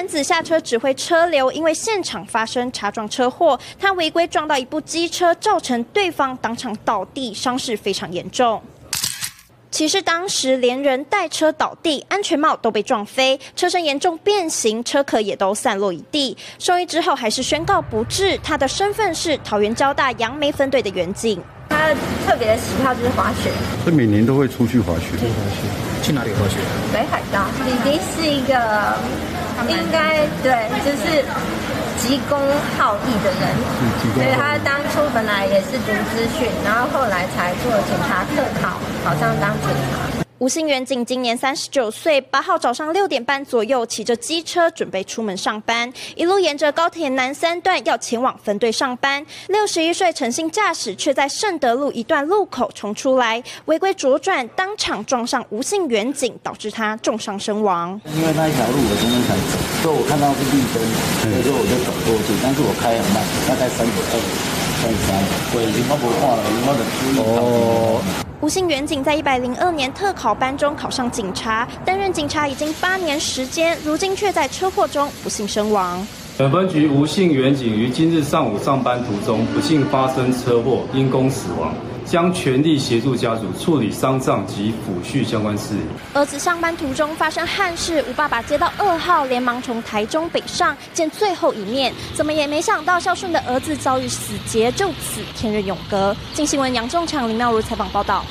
男子下车指挥车流，因为现场发生查撞车祸，他违规撞到一部机车，造成对方当场倒地，伤势非常严重。其实当时连人带车倒地，安全帽都被撞飞，车身严重变形，车壳也都散落一地。送医之后还是宣告不治。他的身份是桃园交大杨梅分队的员警。他特别的喜好就是滑雪，他每年都会出去滑雪。去哪里滑雪？北海道，已经是一个应该对，就是急公好义的人，所以他当初本来也是读资讯，然后后来才做警察特考，考上当警察。吴姓远警今年三十九岁，八号早上六点半左右骑着机车准备出门上班，一路沿着高铁南三段要前往分队上班。六十一岁陈姓驾驶却在圣德路一段路口冲出来，违规左转，当场撞上吴姓远警，导致他重伤身亡。因为那一条路我从那才走，所以我看到是绿灯，所以说我就走过去，但是我开很慢，大概三点二、三三，我已经都不看了，因为我的注意哦。吴姓远警在一百零二年特考班中考上警察，担任警察已经八年时间，如今却在车祸中不幸身亡。本分局吴姓远警于今日上午上班途中不幸发生车祸，因公死亡。将全力协助家属处理丧葬及抚恤相关事宜。儿子上班途中发生憾事，吴爸爸接到噩耗，连忙从台中北上见最后一面，怎么也没想到孝顺的儿子遭遇死劫，就此天人永隔。经新闻杨仲强、林妙如采访报道。